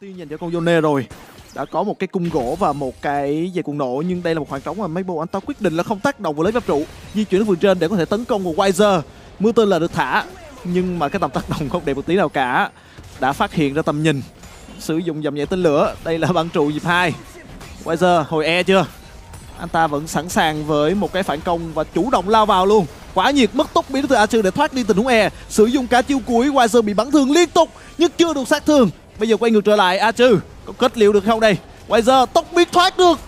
tiên dành cho con Yone rồi, đã có một cái cung gỗ và một cái dây cuồng nổ, nhưng đây là một khoảng trống mà Maple anh ta quyết định là không tác động vào lấy pháp trụ, di chuyển đến vườn trên để có thể tấn công của Wiser. Mưa tên là được thả, nhưng mà cái tầm tác động không đẹp một tí nào cả. Đã phát hiện ra tầm nhìn, sử dụng dòng nhảy tên lửa, đây là băng trụ dịp hai. Wiser hồi e chưa? Anh ta vẫn sẵn sàng với một cái phản công và chủ động lao vào luôn. Quá nhiệt, mất tốc biến từ Archer để thoát đi tình huống e. Sử dụng cả chiêu cuối, Wiser bị bắn thương liên tục, nhưng chưa được sát thương bây giờ quay ngược trở lại Archer có kết liệu được không đây? Wiser tốc biến thoát được.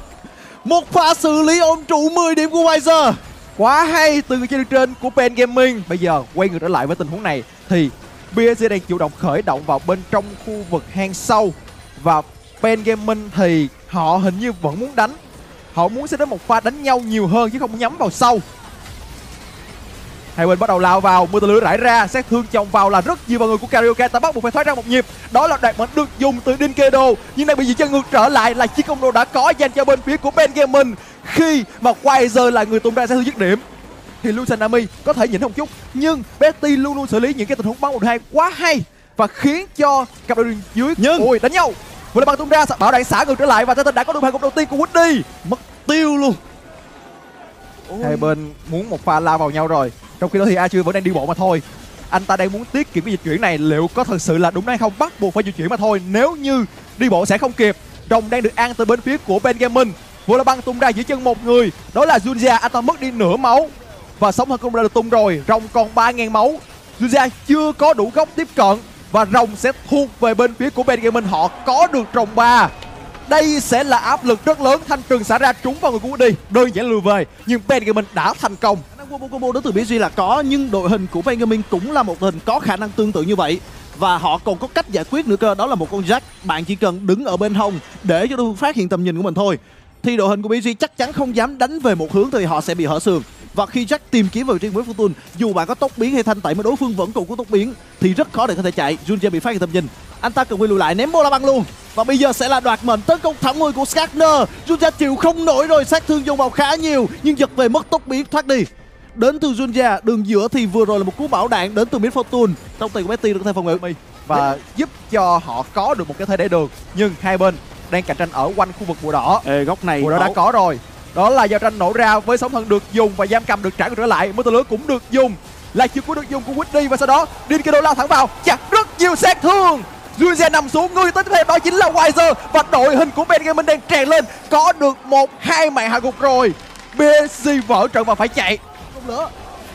Một pha xử lý ôm trụ 10 điểm của Wiser quá hay từ trên trên của Pen Gaming. Bây giờ quay ngược trở lại với tình huống này thì BSC đang chủ động khởi động vào bên trong khu vực hang sâu. Và Pen Gaming thì họ hình như vẫn muốn đánh. Họ muốn sẽ đến một pha đánh nhau nhiều hơn chứ không nhắm vào sâu hai bên bắt đầu lao vào mưa tên lửa rải ra sát thương chồng vào là rất nhiều vào người của karaoke ta bắt buộc phải thoát ra một nhịp. Đó là đoạn mệnh được dùng từ dinkedo nhưng đang bị dị chân ngược trở lại là chiếc công đồ đã có dành cho bên phía của ben gaming. Khi mà Wiser là người tung ra sát thương dứt điểm. Thì Lusanami có thể nhịn một chút nhưng Betty luôn luôn xử lý những cái tình huống bắn một hai quá hay và khiến cho cặp đội dưới nhưng ôi đánh nhau. Vừa là băng tung ra bảo đạn xả ngược trở lại và Titan đã có được bàn gục đầu tiên của Woody mất tiêu luôn. Hai bên muốn một pha lao vào nhau rồi trong khi đó thì a vẫn đang đi bộ mà thôi. Anh ta đang muốn tiết kiệm cái dịch chuyển này. Liệu có thật sự là đúng hay không? Bắt buộc phải di chuyển mà thôi. Nếu như đi bộ sẽ không kịp, rồng đang được ăn từ bên phía của ben gaming. Vừa là băng tung ra giữa chân một người. Đó là Junja anh ta mất đi nửa máu và sống hơn cũng đã được tung rồi. Rồng còn ba ngàn máu. Junja chưa có đủ góc tiếp cận và rồng sẽ thuộc về bên phía của ben gaming. Họ có được rồng ba. Đây sẽ là áp lực rất lớn. Thanh trừng xả ra trúng vào người của đi đơn giản lùi về, nhưng Ben Gaming đã thành công combo combo đến từ BG là có, nhưng đội hình của Ben cũng là một hình có khả năng tương tự như vậy. Và họ còn có cách giải quyết nữa cơ, đó là một con Jack. Bạn chỉ cần đứng ở bên hông để cho đối phương phát hiện tầm nhìn của mình thôi. Thì đội hình của BG chắc chắn không dám đánh về một hướng thì họ sẽ bị hở sườn. Và khi Jack tìm kiếm vào vị trí của Fortune, dù bạn có tốc biến hay thanh tẩy mà đối phương vẫn còn có tốc biến, thì rất khó để có thể chạy. Junja bị phát hiện tầm nhìn. Anh ta cần quay lùi lại, ném bola băng luôn. Và bây giờ sẽ là đoạt mệnh tấn công thẳng người của Skagner Junja chịu không nổi rồi, sát thương dùng vào khá nhiều, nhưng giật về mất tốc biến, thoát đi đến từ Junja đường giữa thì vừa rồi là một cú bảo đạn đến từ Mid Fortune. Trong tay của Betty được có thể phòng ngự. Và giúp cho họ có được một cái thế để đường. Nhưng hai bên đang cạnh tranh ở quanh khu vực bùa đỏ. Ê, góc này bùa đỏ đã có rồi. Đó là giao tranh nổ ra với sóng thần được dùng và giam cầm được trả trở lại. Mô lửa cũng được dùng. Là chiêu cuối được dùng của Woody và sau đó Dinkedo lao thẳng vào. Chặt rất nhiều sát thương. Julia nằm xuống người tới tiếp theo đó chính là Wiser. Và đội hình của Ben Gaming đang tràn lên. Có được một hai mạng hạ gục rồi. BC vỡ trận và phải chạy không nữa.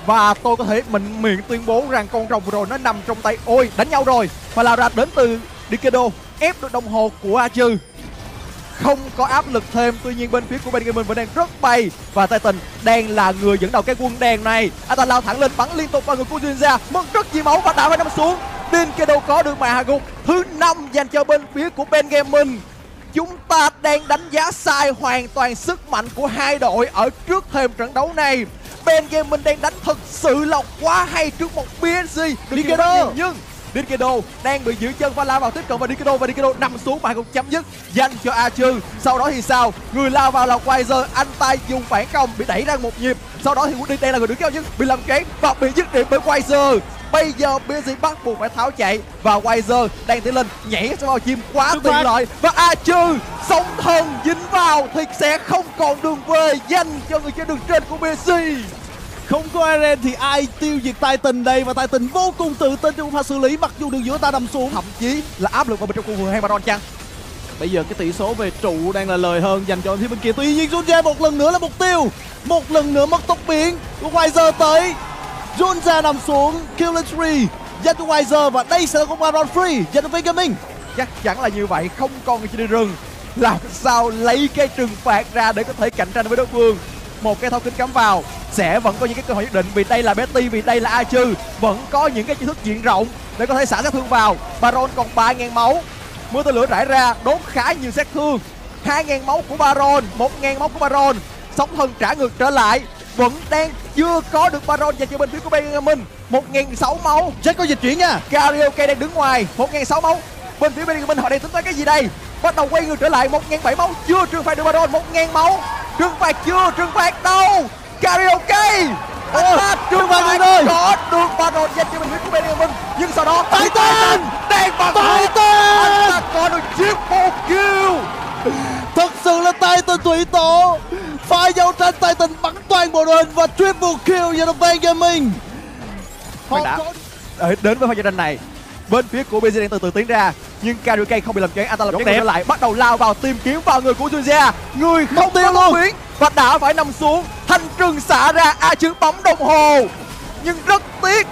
Và tôi có thể mình miệng tuyên bố rằng con rồng rồi nó nằm trong tay ôi, đánh nhau rồi. Và là ra đến từ Dinkedo ép được đồng hồ của Archer. Không có áp lực thêm, tuy nhiên bên phía của bên mình vẫn đang rất bay. Và titan đang là người dẫn đầu cái quân đèn này. Anh ta lao thẳng lên, bắn liên tục vào người của Jinja mất rất nhiều máu và đã phải nằm xuống. Din Kedo có được mà hạ gục thứ năm dành cho bên phía của Ben Gaming chúng ta đang đánh giá sai hoàn toàn sức mạnh của hai đội ở trước thêm trận đấu này. Ben Gaming đang đánh thật sự là quá hay trước một BSC được Dinkedo nhưng Dinkedo đang bị giữ chân và lao vào tiếp cận và Dinkedo và Dinkedo nằm xuống và cũng chấm dứt. Dành cho Archer sau đó thì sao? Người lao vào là Wiser anh ta dùng phản công bị đẩy ra một nhịp. Sau đó thì Woody đây là người đứng cao nhất. Bị làm kén và bị dứt điểm bởi Wiser bây giờ BSC bắt buộc phải tháo chạy. Và Wiser đang tiến lên nhảy sang vào chim quá tiện lợi. Và Archer sóng thần dính vào thì sẽ không còn đường về dành cho người chơi đường trên của BSC không có Eren thì ai tiêu diệt Titan đây và Titan vô cùng tự tin trong pha xử lý mặc dù đường giữa ta nằm xuống. Thậm chí là áp lực vào bên trong khu vực hay Baron chăng? Bây giờ cái tỷ số về trụ đang là lời hơn dành cho phía bên kia. Tuy nhiên Junja một lần nữa là mục tiêu. Một lần nữa mất tốc biến. Của Wiser tới. Junja nằm xuống. Kill tree. Dành cho Wiser và đây sẽ là con Baron free. Dành cho gaming chắc chắn là như vậy. Không còn người đi rừng. Làm sao lấy cái trừng phạt ra để có thể cạnh tranh với đối phương một cái thâu kính cắm vào sẽ vẫn có những cái cơ hội nhất định vì đây là Betty vì đây là A Chư vẫn có những cái chiêu thức diện rộng để có thể xả sát thương vào. Baron còn 3.000 máu. Mưa tên lửa rải ra đốt khá nhiều sát thương. 2.000 máu của Baron 1.000 máu của Baron. Sóng thần trả ngược trở lại. Vẫn đang chưa có được Baron dành cho bên phía của Benjamin. 1.600 máu. Jack có dịch chuyển nha. Karaoke đang đứng ngoài. 1.600 máu. Bên phía Benjamin họ đang tính toán cái gì đây? Bắt đầu quay ngược trở lại. 1.700 máu. Chưa trừng phạt được Baron. 1.000 máu trừng phạt chưa? Trừng phạt đâu? Karaoke! Anh ta trừng phạt người ơi có được ba đòn dành cho mình huyết của bên mình nhưng sau đó tay tên! đen bằng tay tên! Anh ta có được chiếc một kill thật sự là tay tên thủy tổ. Pha giao tranh tay tình bắn toàn bộ đội hình và triple kill cho Van Gaming Họ đã đến với pha giao tranh này. Bên phía của BG đang từ từ tiến ra nhưng Kariuke không bị làm choáng anh ta làm Rất choáng đẹp. trở lại bắt đầu lao vào tìm kiếm vào người của Junzia người không tiêu luôn. biến. Và đã phải nằm xuống. Thanh trừng xả ra a chữ bóng đồng hồ. Nhưng rất tiếc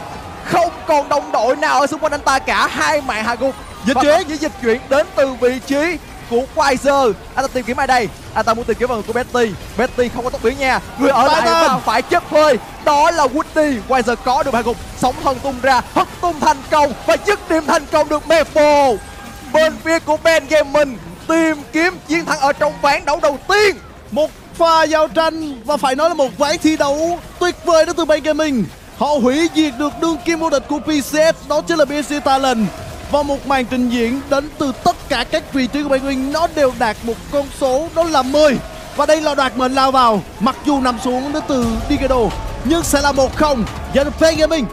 không còn đồng đội nào ở xung quanh anh ta cả. Hai mạng hạ gục. Dịch chuyển. những dịch chuyển đến từ vị trí của Wiser anh ta tìm kiếm ai đây? Anh ta muốn tìm kiếm vào người của Betty. Betty không có tốc biến nha. Người ở lại và phải chất phơi đó là Woody. Wiser có được hạ gục. Sóng thần tung ra. Hất tung thành công. Và dứt điểm thành công được Maple bên phía của Ben Gaming, tìm kiếm chiến thắng ở trong ván đấu đầu tiên. Một pha giao tranh và phải nói là một ván thi đấu tuyệt vời đến từ Ben Gaming. Họ hủy diệt được đương kim vô địch của PCS đó chính là BC Talent. Và một màn trình diễn đến từ tất cả các vị trí của Ben Gaming, nó đều đạt một con số đó là 10 và đây là đoạt mệnh lao vào, mặc dù nằm xuống đến từ Digado nhưng sẽ là 1-0 dành cho Ben Gaming.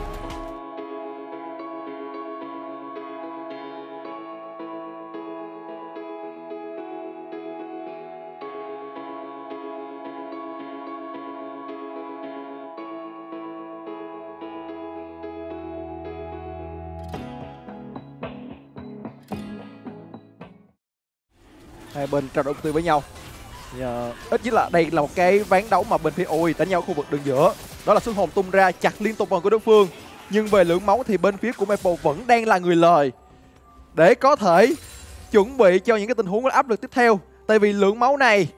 Bên trao đổi tiêu với nhau. Thì, ờ, ít nhất là đây là một cái ván đấu mà bên phía ôi đánh nhau ở khu vực đường giữa. Đó là xuân hồn tung ra chặt liên tục vào của đối phương. Nhưng về lượng máu thì bên phía của Maple vẫn đang là người lời. Để có thể chuẩn bị cho những cái tình huống áp lực tiếp theo. Tại vì lượng máu này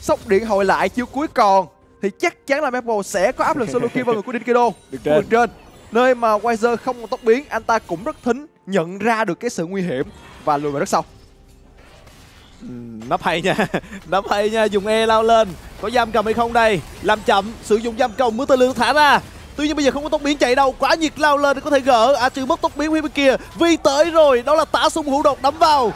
sốc điện hồi lại chiêu cuối còn. Thì chắc chắn là Maple sẽ có áp lực solo kill vào người của Dinkido. Được khu vực trên. Nơi mà Wiser không tốc biến anh ta cũng rất thính nhận ra được cái sự nguy hiểm và lùi về rất sâu Ừm, nắp hay nha. Nắp hay nha dùng e lao lên. Có giam cầm hay không đây? Làm chậm sử dụng giam cầm mưa tơ lương thả ra. Tuy nhiên bây giờ không có tốc biến chạy đâu quá nhiệt lao lên để có thể gỡ. À trừ mất tốc biến phía bên kia vi tới rồi. Đó là tả sung hữu độc đấm vào.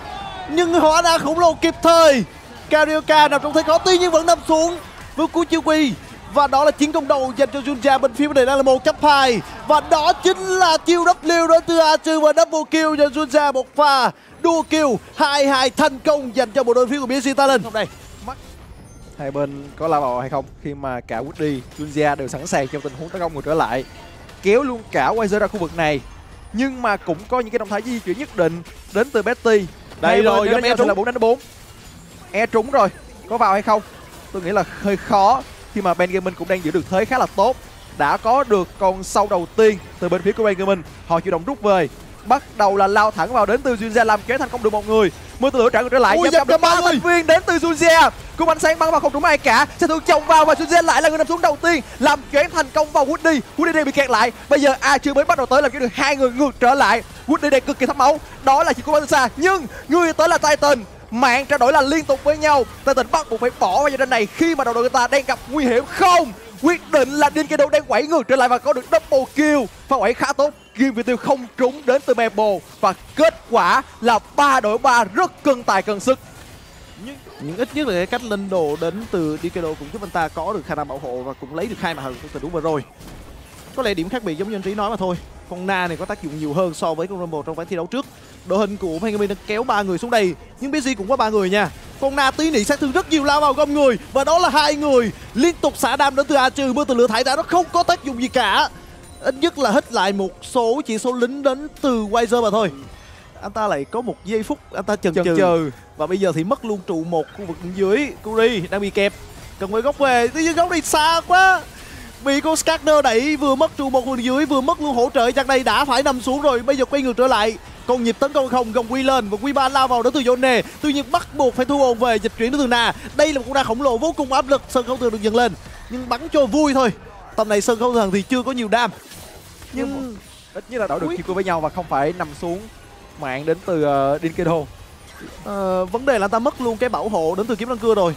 Nhưng hóa ra khổng lồ kịp thời. Karioka nằm trong thế khó tuy nhiên vẫn nằm xuống với cú chiêu quy. Và đó là chiến công đầu dành cho Junja bên phía bên này đang là một chấp hai. Và đó chính là chiêu W đến từ A và double kill cho Junja một pha đua kill hai hai thành công dành cho bộ đôi phía của BC Talent. Hôm nay hai bên có lao vào hay không? Khi mà cả Woody, Junja đều sẵn sàng trong tình huống tấn công ngược trở lại. Kéo luôn cả Wiser ra khu vực này. Nhưng mà cũng có những cái động thái di chuyển nhất định đến từ Betty. Đây Hai bên rồi, nhau e sẽ là trúng. 4 đánh 4 e trúng rồi. Có vào hay không? Tôi nghĩ là hơi khó. Khi mà Ben Gaming cũng đang giữ được thế khá là tốt. Đã có được con sâu đầu tiên từ bên phía của Ben Gaming. Họ chủ động rút về bắt đầu là lao thẳng vào đến từ Junja làm kéo thành công được một người. Mưa tên lửa trả ngược trở lại Ui, cầm được ba thành viên đến từ Junja cùng ánh sáng bắn vào không trúng ai cả. Sẽ thường chồng vào và Junja lại là người nằm xuống đầu tiên làm choáng thành công vào Woody. Woody bị kẹt lại. Bây giờ A chưa mới bắt đầu tới làm cho được hai người ngược trở lại. Woody đang cực kỳ thấm máu. Đó là chỉ của Vanessa nhưng người tới là Titan. Mạng trao đổi là liên tục với nhau. Titan bắt buộc phải bỏ vào giai đoạn này khi mà đầu đội người ta đang gặp nguy hiểm không quyết định là Dinkedo đang quẩy ngược trở lại và có được double kill. Pha quẩy khá tốt Kim Việt Tiêu không trúng đến từ Maple và kết quả là ba đội ba rất cân tài cân sức. Nhưng ít nhất là cái cách lên đồ đến từ Dikado cũng giúp anh ta có được khả năng bảo hộ và cũng lấy được hai màn hình từ đúng vừa rồi có lẽ điểm khác biệt giống như anh trí nói mà thôi. Con na này có tác dụng nhiều hơn so với con rumble trong ván thi đấu trước. Đội hình của Penguin đã kéo ba người xuống đây nhưng BC cũng có ba người nha. Con na tí nỉ sát thương rất nhiều lao vào gom người và đó là hai người. Liên tục xả đam đến từ a trừ mưa từ lửa thải ra nó không có tác dụng gì cả. Ít nhất là hít lại một số chỉ số lính đến từ Wiser mà thôi. Anh ta lại có một giây phút anh ta chần, chần chừ. chừ. Và bây giờ thì mất luôn trụ một khu vực dưới. Kuri đang bị kẹp. Cần quay góc về tuy nhiên góc này xa quá bị con Skagner đẩy vừa mất trụ một bên dưới vừa mất luôn hỗ trợ. Chắc đây đã phải nằm xuống rồi bây giờ quay ngược trở lại. Còn nhịp tấn công không gồng quy lên và quy ba lao vào đến từ Yone. Tuy nhiên bắt buộc phải thu hồn về dịch chuyển đến từ Na. Đây là một con đa khổng lồ vô cùng áp lực sân không thường được dần lên. Nhưng bắn cho vui thôi. Tầm này sân không thường thì chưa có nhiều đam. Nhưng ít nhất là đổi được Ui. kim với nhau và không phải nằm xuống mạng đến từ uh, Dinkedo Ờ, vấn đề là ta mất luôn cái bảo hộ đến từ kiếm răng cưa rồi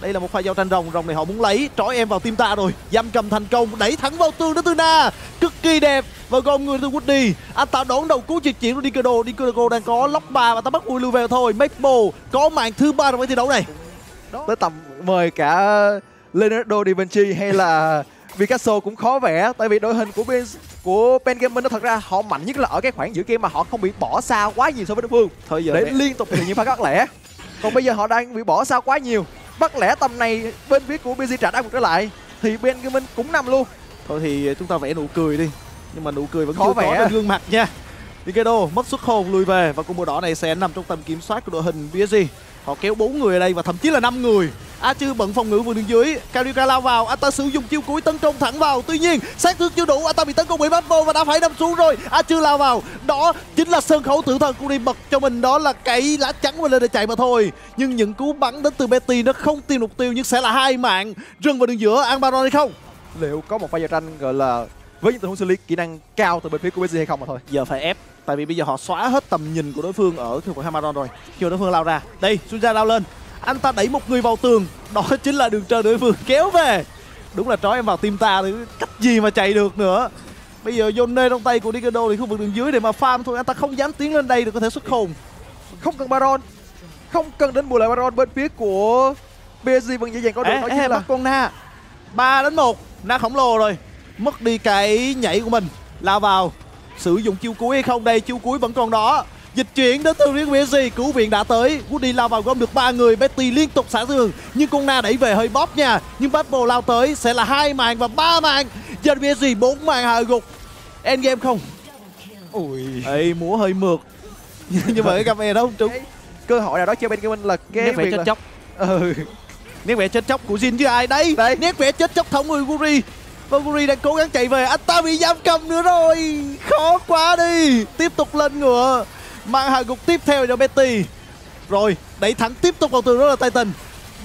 đây là một pha giao tranh rồng rồng này họ muốn lấy trói em vào tim ta rồi. Giam cầm thành công đẩy thẳng vào tường đến từ na cực kỳ đẹp và gom người từ Woody. Anh ta đón đầu cú trực chuyển của Dikado Dikado đang có lóc ba và ta bắt vui lưu về thôi. Maple có màn thứ ba trong cái thi đấu này. Tới tầm mời cả Leonardo da Vinci hay là Picasso cũng khó vẽ tại vì đội hình của Ben của Ben Gaming nó thật ra họ mạnh nhất là ở cái khoảng giữa kia mà họ không bị bỏ xa quá nhiều so với đối phương. Thôi giờ để để- liên tục thực hiện những pha cắt lẻ. Còn bây giờ họ đang bị bỏ xa quá nhiều bất lẽ tầm này bên phía của BG trả đá một trở lại thì bên Gaming cũng nằm luôn. Thôi thì chúng ta vẽ nụ cười đi nhưng mà nụ cười vẫn Khó chưa vẽ. có trên gương mặt nha. Nikedo mất xuất hồn lùi về và combo đỏ này sẽ nằm trong tầm kiểm soát của đội hình PSG họ kéo bốn người ở đây và thậm chí là năm người. A Chư bận phòng ngự vừa đường dưới. Karika lao vào. Anh ta sử dụng chiêu cuối tấn công thẳng vào. Tuy nhiên, sát thương chưa đủ. Anh ta bị tấn công bị Bappo và đã phải nằm xuống rồi. A Chư lao vào. Đó chính là sân khấu tử thần của đi bật cho mình đó là cậy lá chắn mình lên để chạy mà thôi. Nhưng những cú bắn đến từ Betty nó không tìm mục tiêu nhưng sẽ là hai mạng. Rừng vào đường giữa. An Baron hay không? Liệu có một pha giao tranh, gọi là với những tình huống xử lý kỹ năng cao từ bên phía của BG hay không mà thôi. Giờ phải ép tại vì bây giờ họ xóa hết tầm nhìn của đối phương ở khu vực Hamaron rồi. Khi đối phương lao ra đây Sunja lao lên. Anh ta đẩy một người vào tường đó chính là đường trời đối phương kéo về. Đúng là trói em vào tim ta thì cách gì mà chạy được nữa. Bây giờ Yone trong tay của Nikado thì khu vực đường dưới để mà farm thôi anh ta không dám tiến lên đây để có thể xuất hồn. Không cần Baron không cần đến bù lại Baron bên phía của PSG vẫn dễ dàng có được. Ê, chung là con na ba đến một na khổng lồ rồi mất đi cái nhảy của mình. Lao vào sử dụng chiêu cuối hay không? Đây chiêu cuối vẫn còn đó. Dịch chuyển đến từ riêng PSG cứu viện đã tới. Woody lao vào gom được ba người Betty liên tục xả thương nhưng con na đẩy về hơi bóp nha. Nhưng Battle lao tới sẽ là hai màn và ba màn. Dân PSG bốn màn hạ gục. Endgame không. Ui. Ê, múa hơi mượt. Nhưng mà cái cà phê đó không trúng. Cơ hội nào đó cho bên Gaming là cái việc chết là chóc. Ừ. Nét vẽ chết chóc của Jin chứ ai đây? Đây. nét vẽ chết chóc thống người Guri Valkyrie đang cố gắng chạy về anh ta bị giam cầm nữa rồi khó quá đi tiếp tục lên ngựa mang hạ gục tiếp theo cho Betty rồi đẩy thẳng tiếp tục vào tường đó là Titan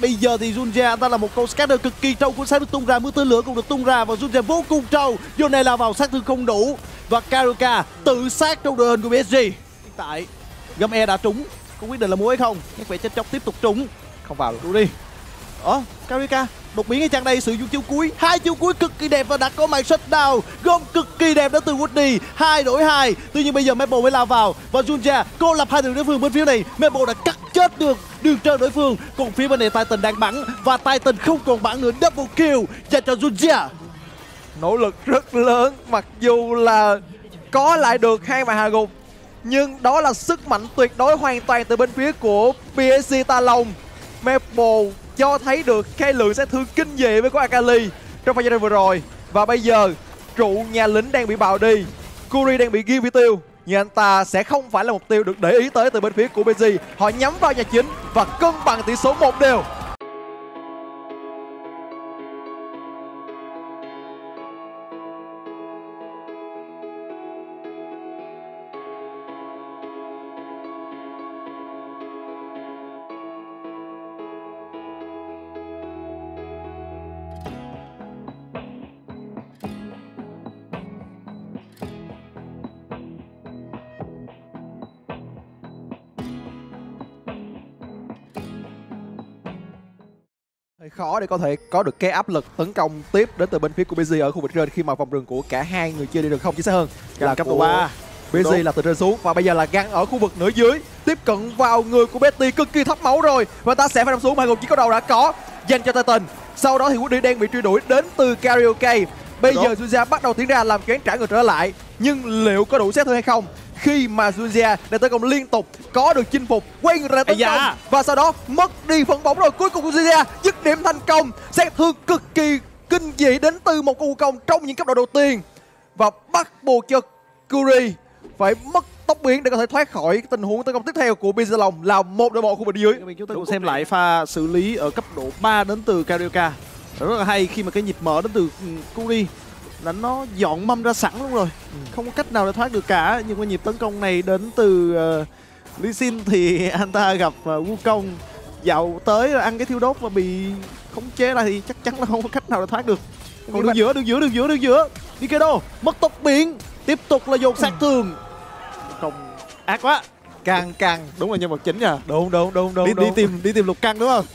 Bây giờ thì Junja anh ta là một câu scanner cực kỳ trâu cũng sẽ được tung ra, mưa tên lửa cũng được tung ra và Junja vô cùng trâu. Vô này là vào sát thương không đủ và Karuka tự sát trong đội hình của PSG. Hiện tại Găm E đã trúng, có quyết định là mua hay không? Nhắc vẻ chết chóc tiếp tục trúng. không vào Đủ đi. Ờ, Karuka đột biến ở trang đây sử dụng chiêu cuối. Hai chiêu cuối cực kỳ đẹp và đã có màn shutdown gom cực kỳ đẹp đó từ Woody. Hai đổi hai. Tuy nhiên bây giờ Maple mới lao vào. Và Junja, cô lập hai đường đối phương bên phía này. Maple đã cắt chết được đường chơi đối phương. Còn phía bên này Titan đang bắn. Và Titan không còn bắn nữa. Double kill dành cho Junja. Nỗ lực rất lớn, mặc dù là có lại được hai màn hạ gục. Nhưng đó là sức mạnh tuyệt đối hoàn toàn từ bên phía của PSC Ta Long Maple cho thấy được cái lượng sát thương kinh dị với của Akali trong pha giao tranh vừa rồi. Và bây giờ, trụ nhà lính đang bị bào đi. Kuri đang bị ghi bị tiêu. Nhưng anh ta sẽ không phải là mục tiêu được để ý tới từ bên phía của PSG họ nhắm vào nhà chính và cân bằng tỷ số một đều. Hơi khó để có thể có được cái áp lực tấn công tiếp đến từ bên phía của BG ở khu vực trên khi mà vòng rừng của cả hai người chơi đi được không chính xác hơn là cấp độ 3 BG là từ trên xuống và bây giờ là găng ở khu vực nửa dưới tiếp cận vào người của Betty cực kỳ thấp máu rồi và ta sẽ phải nằm xuống mà chỉ có đầu đã có dành cho Titan. Sau đó thì Woody đang bị truy đuổi đến từ karaoke. Bây Đúng. giờ Julia bắt đầu tiến ra làm choáng trả người trở lại nhưng liệu có đủ sát thương hay không khi mà Julia đã tấn công liên tục có được chinh phục quay người ra tấn da. công và sau đó mất đi phân bóng rồi. Cuối cùng Julia dứt điểm thành công sát thương cực kỳ kinh dị đến từ một cuộc công trong những cấp độ đầu tiên. Và bắt buộc cho Curry phải mất tốc biến để có thể thoát khỏi cái tình huống tấn công tiếp theo của Bizalong là một đội bộ khu vực dưới. Mình chúng ta cùng xem lại pha xử lý ở cấp độ 3 đến từ Karioka rất là hay khi mà cái nhịp mở đến từ ừ, Kuri là nó dọn mâm ra sẵn luôn rồi. Không có cách nào để thoát được cả. Nhưng mà nhịp tấn công này đến từ uh, Lee Sin thì anh ta gặp uh, Wukong dạo tới ăn cái thiêu đốt và bị khống chế lại thì chắc chắn là không có cách nào để thoát được. Còn Nhưng đường mà- giữa đường giữa đường giữa đường giữa. Nikedo mất tốc biến tiếp tục là dồn sát thương. Không ác quá. Càng càng đúng là nhân vật chính nha. Đúng đúng đúng đúng đi, đi đúng. tìm đi tìm lục căng đúng không?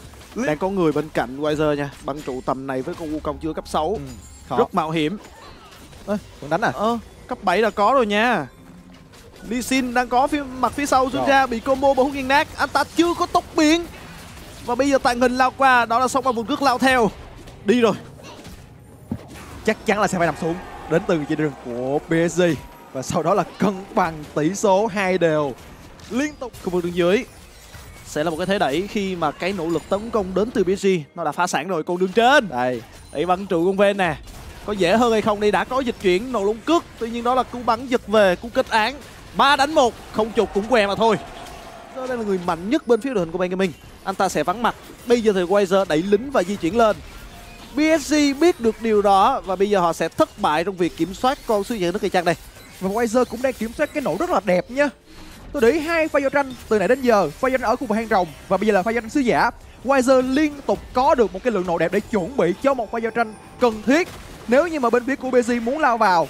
Đang có người bên cạnh Wiser nha. Băng trụ tầm này với con Wukong chưa cấp 6 Ừ, khó. rất mạo hiểm. Ơ, đánh à? Ơ cấp 7 là có rồi nha. Lee Sin đang có phía mặt phía sau Rồi. Junja bị combo bóng nghiền nát. Anh ta chưa có tốc biến. Và bây giờ tàng hình lao qua đó là sông vào vùng cước lao theo. Đi rồi. Chắc chắn là sẽ phải nằm xuống đến từ dây đường của PSG và sau đó là cân bằng tỷ số hai đều. Liên tục. Khu vực đường dưới sẽ là một cái thế đẩy khi mà cái nỗ lực tấn công đến từ PSG nó đã phá sản rồi còn đường trên. Đây. Ấy bắn trụ con ven nè có dễ hơn hay không đi, đã có dịch chuyển nổ lung cước. Tuy nhiên đó là cú bắn giật về, cú kết án. Ba đánh một, không chụp cũng què mà thôi. Đó đây là người mạnh nhất bên phía đội hình của Benjamin anh ta sẽ vắng mặt. Bây giờ thì Wazer đẩy lính và di chuyển lên. PSG biết được điều đó và bây giờ họ sẽ thất bại trong việc kiểm soát con sứ giả nước cây trang đây. Và Wazer cũng đang kiểm soát cái nổ rất là đẹp nha. Tôi để ý hai pha giao tranh từ nãy đến giờ. Pha giao tranh ở khu vực hang rồng và bây giờ là pha giao tranh sứ giả. Weiser liên tục có được một cái lượng nổ đẹp để chuẩn bị cho một pha giao tranh cần thiết nếu như mà bên phía của BG muốn lao vào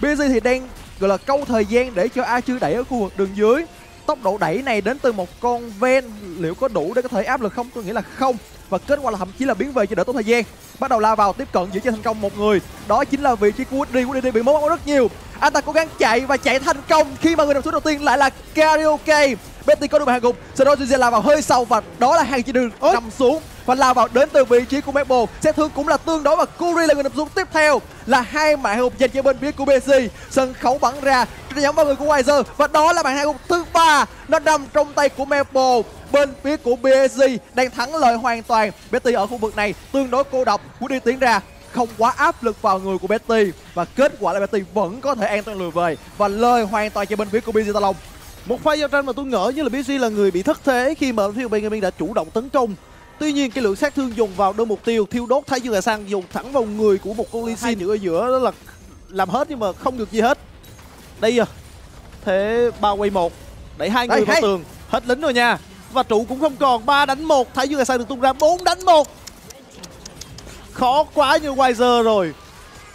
BG thì đang, gọi là, câu thời gian để cho A chưa đẩy ở khu vực đường dưới. Tốc độ đẩy này đến từ một con ven, liệu có đủ để có thể áp lực không? Tôi nghĩ là không. Và kết quả là thậm chí là biến về cho đỡ tốn thời gian. Bắt đầu lao vào, tiếp cận giữ cho thành công một người. Đó chính là vị trí của Woody. Woody bị mốt rất nhiều. Anh ta cố gắng chạy và chạy thành công khi mà người nằm xuống đầu tiên lại là karaoke. Betty có được hàng gục. Sau đó Juzia lao vào hơi sâu và đó là hàng chỉ đường nằm xuống và lao vào đến từ vị trí của Maple. Xét thương cũng là tương đối và Curry là người nằm xuống tiếp theo. Là hai mạng hụt dành cho bên phía của BC sân khấu bắn ra nhắm vào người của Wiser và đó là mạng hai hụt thứ ba. Nó nằm trong tay của Maple. Bên phía của PSG đang thắng lợi hoàn toàn. Betty ở khu vực này tương đối cô độc muốn đi tiến ra. Không quá áp lực vào người của Betty. Và kết quả là Betty vẫn có thể an toàn lùi về và lời hoàn toàn cho bên phía của BG Talon một pha giao tranh mà tôi ngỡ như là BG là người bị thất thế khi mà phía bên Gaming đã chủ động tấn công Tuy nhiên cái lượng sát thương dùng vào đơn mục tiêu thiêu đốt thái dương là sang dùng thẳng vào người của một con Lee Sin ở giữa đó là làm hết nhưng mà không được gì hết. Đây à. Thế bao quay một đẩy hai người vào tường, hết lính rồi nha. Và trụ cũng không còn, ba đánh một thái dương là sang được tung ra bốn đánh một Khó quá như Wiser rồi.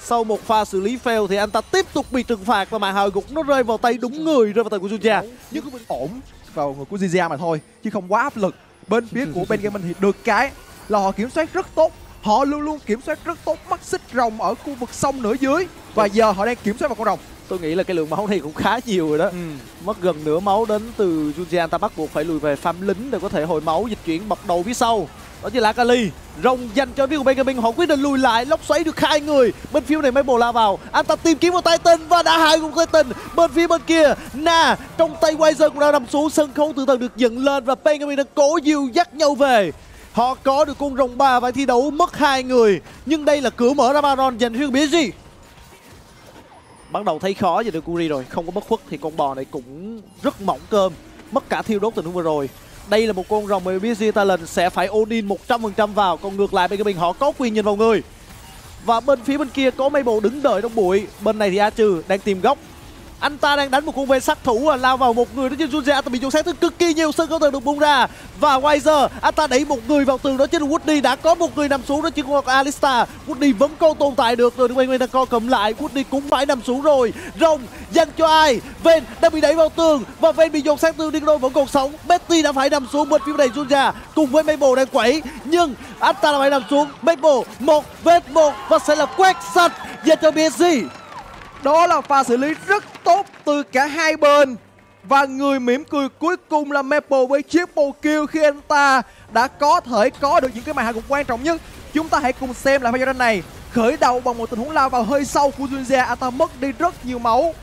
Sau một pha xử lý fail thì anh ta tiếp tục bị trừng phạt và màn hào gục. Nó rơi vào tay đúng người, rơi vào tay của Juja. Nhưng cũng ổn vào người của Zizia mà thôi, chứ không quá áp lực. Bên phía của bên Gaming thì được cái là họ kiểm soát rất tốt. Họ luôn luôn kiểm soát rất tốt mắt xích rồng ở khu vực sông nửa dưới. Và giờ họ đang kiểm soát vào con rồng tôi nghĩ là cái lượng máu này cũng khá nhiều rồi đó. Ừ. mất gần nửa máu đến từ Junjian ta bắt buộc phải lùi về farm lính để có thể hồi máu dịch chuyển bật đầu phía sau đó chính là Kali rồng dành cho phía của Mega họ quyết định lùi lại, lốc xoáy được hai người. Bên phía này mấy Maple la vào. Anh ta tìm kiếm một tay tên và đã hai cùng tên bên phía bên kia, na trong tay Wiser cũng đã nằm xuống. Sân khấu từ từ được dựng lên và Mega Gaming đang cố dìu dắt nhau về. Họ có được con rồng ba và thi đấu, mất hai người. Nhưng đây là cửa mở ra Baron dành biết gì bắt đầu thấy khó về được Kuri rồi, không có bất khuất thì con bò này cũng rất mỏng cơm. Mất cả thiêu đốt tình huống vừa rồi đây là một con rồng mà BG Talent sẽ phải Odin 100% vào. Còn ngược lại, bên cái mình, họ có quyền nhìn vào người. Và bên phía bên kia có mấy bộ đứng đợi trong bụi. Bên này thì A Trừ đang tìm góc anh ta đang đánh một con về sát thủ và lao vào một người đó chính Junji anh ta bị dồn sát. Thương cực kỳ nhiều sân có thể được bung ra. Và Wiser anh ta đẩy một người vào tường đó chính Woody. Đã có một người nằm xuống đó chính là Alista. Woody vẫn còn tồn tại được rồi. Quay quay đang co cầm lại. Woody cũng phải nằm xuống rồi. Rồng dành cho ai? Ven đã bị đẩy vào tường và Ven bị dồn sát. Thương điên đôi vẫn còn sống. Betty đã phải nằm xuống bên phía này. Junja cùng với Maple đang quẩy. Nhưng anh ta đã phải nằm xuống. Maple một vết một và sẽ là quét sạch dành cho PSG đó là pha xử lý rất tốt từ cả hai bên. Và người mỉm cười cuối cùng là Maple với triple kill khi anh ta đã có thể có được những cái màn hạ gục quan trọng nhất. Chúng ta hãy cùng xem lại tranh này. Khởi đầu bằng một tình huống lao vào hơi sâu của Junzia Anh ta mất đi rất nhiều máu.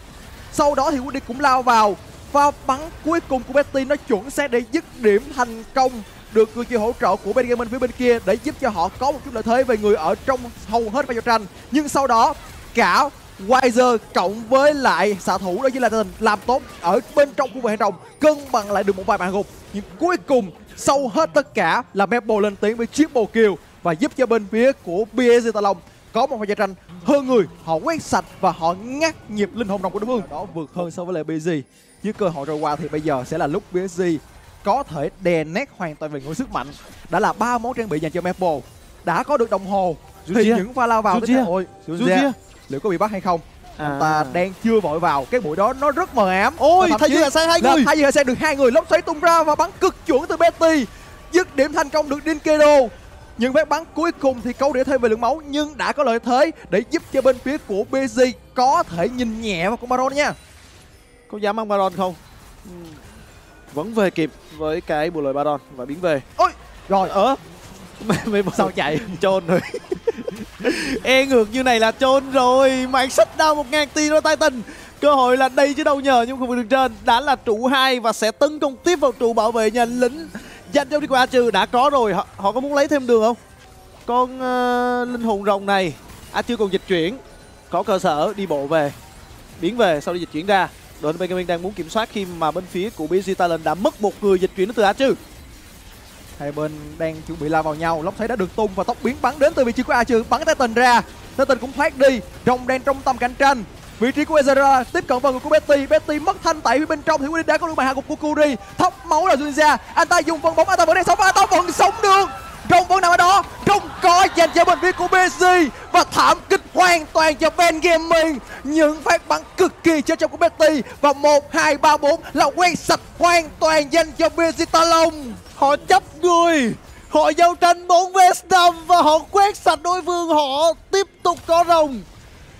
Sau đó thì Woody cũng lao vào. Và bắn cuối cùng của Betty nó chuẩn xác để dứt điểm thành công, được người chơi hỗ trợ của bên gaming phía bên kia để giúp cho họ có một chút lợi thế về người ở trong hầu hết pha giao tranh. Nhưng sau đó, cả Wiser cộng với lại xạ thủ đó chính là tình làm tốt ở bên trong khu vực hàng rồng cân bằng lại được một vài bàn gục nhưng cuối cùng sau hết tất cả là Maple lên tiếng với triple kill và giúp cho bên phía của PSG Tạ Long có một pha tranh. Hơn người họ quét sạch và họ ngắt nhịp linh hồn đồng của đối phương. Đó vượt hơn so với lại PSG với cơ hội rồi qua thì bây giờ sẽ là lúc PSG có thể đè nét hoàn toàn về ngôi sức mạnh. Đã là ba món trang bị dành cho Maple đã có được đồng hồ. Thì những pha lao vào tới ôi liệu có bị bắt hay không à. ta đang chưa vội vào cái bụi đó nó rất mờ ám ôi thay vì là sai hai người thay vì là sai được hai người lốc xoáy tung ra và bắn cực chuẩn từ betty dứt điểm thành công được dinkedo nhưng phát bắn cuối cùng thì câu để thêm về lượng máu nhưng đã có lợi thế để giúp cho bên phía của BG có thể nhìn nhẹ vào con Baron nha. Có dám ăn Baron không? Ừ. Vẫn về kịp với cái bùa lời Baron và biến về. Ôi, rồi ở mấy sao chạy chôn rồi. E ngược như này là chôn rồi. Mạng sách đau một ngàn tỷ rồi titan. Cơ hội là đây chứ đâu nhờ nhưng khu vực đường trên. Đã là trụ hai và sẽ tấn công tiếp vào trụ bảo vệ nhà lính. Dành cho đi qua trừ đã có rồi. Họ, họ có muốn lấy thêm đường không? Con uh, linh hồn rồng này a chưa còn dịch chuyển. Có cơ sở đi bộ về. Biến về sau đó dịch chuyển ra. Đội Benjamin đang muốn kiểm soát khi mà bên phía của BG Talent đã mất một người dịch chuyển từ a trừ hai bên đang chuẩn bị lao vào nhau. Lốc xoáy đã được tung và tốc biến bắn đến từ vị trí của a trừ bắn tay tình ra. Tay tình cũng thoát đi, rồng đang trong tầm cạnh tranh. Vị trí của Ezra tiếp cận vào người của Betty. Betty mất thanh tại phía bên trong, thì William đã có được bài hạ gục của Kuri thóc máu là Junja anh ta dùng phân bóng, anh ta vẫn đang sống, anh ta vẫn sống được. Rồng vẫn nằm ở đó rồng có dành cho bên phía của BC và thảm kịch hoàn toàn cho Ben Gaming những phát bắn cực kỳ cho trong của Betty. Và một, hai, ba, bốn là quen sạch hoàn toàn dành cho BC Talon họ chấp người. Họ giao tranh 4 vs 5 và họ quét sạch đối phương. Họ tiếp tục có rồng.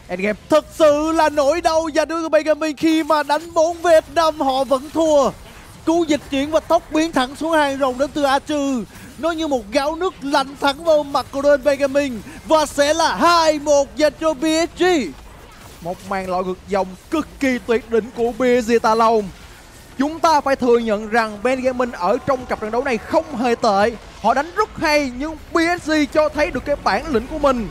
Endgame Thật sự là nỗi đau và đưa Benjamin khi mà đánh 4 vs 5 họ vẫn thua. Cú dịch chuyển và tốc biến thẳng xuống hàng rồng đến từ A Trừ Nó như một gáo nước lạnh thẳng vào mặt của đội Benjamin Và sẽ là 2-1 dành cho PSG Một màn lội ngược dòng cực kỳ tuyệt đỉnh của PSG Talon Chúng ta phải thừa nhận rằng Ben Gaming ở trong cặp trận đấu này không hề tệ. Họ đánh rất hay, nhưng PSG cho thấy được cái bản lĩnh của mình.